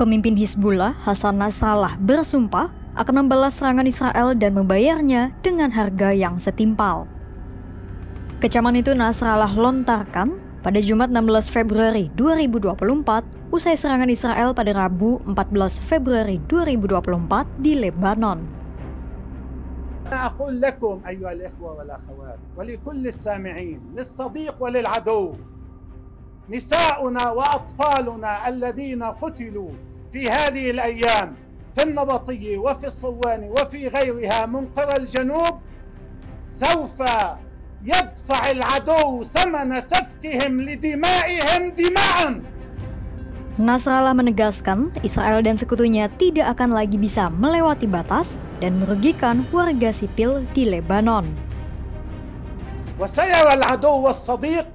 pemimpin Hizbullah Hasan Nasrallah bersumpah akan membalas serangan Israel dan membayarnya dengan harga yang setimpal. Kecaman itu Nasrallah lontarkan pada Jumat 16 Februari 2024 usai serangan Israel pada Rabu 14 Februari 2024 di Lebanon. أقول لكم أيها الإخوة والأخوات ولكل السامعين للصديق وللعدو نساؤنا وأطفالنا الذين قتلوا في هذه الأيام في النبطية وفي الصوان وفي غيرها من قرى الجنوب سوف يدفع العدو ثمن سفكهم لدمائهم دماءً Nasrallah menegaskan Israel dan sekutunya tidak akan lagi bisa melewati batas dan merugikan warga sipil di Lebanon. وسيرى العدو والصديق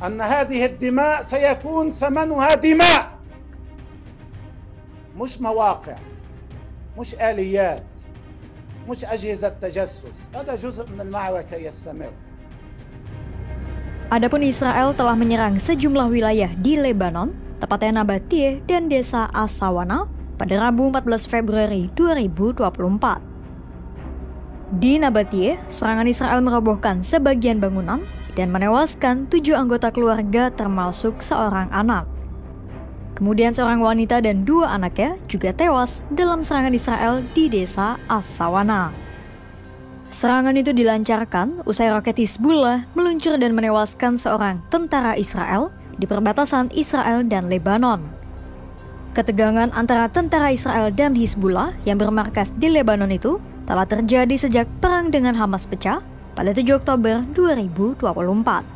أن هذه الدماء سيكون ثمنها دماء مش مواقع مش آليات مش أجهزة تجسس هذا جزء من المعركة يستمر Adapun Israel telah menyerang sejumlah wilayah di Lebanon, tepatnya Nabatie dan desa Asawana pada Rabu 14 Februari 2024. Di Nabatie, serangan Israel merobohkan sebagian bangunan dan menewaskan tujuh anggota keluarga termasuk seorang anak. Kemudian seorang wanita dan dua anaknya juga tewas dalam serangan Israel di desa Asawana. Serangan itu dilancarkan usai roket Hizbullah meluncur dan menewaskan seorang tentara Israel di perbatasan Israel dan Lebanon. Ketegangan antara tentara Israel dan Hizbullah yang bermarkas di Lebanon itu telah terjadi sejak perang dengan Hamas pecah pada 7 Oktober 2024.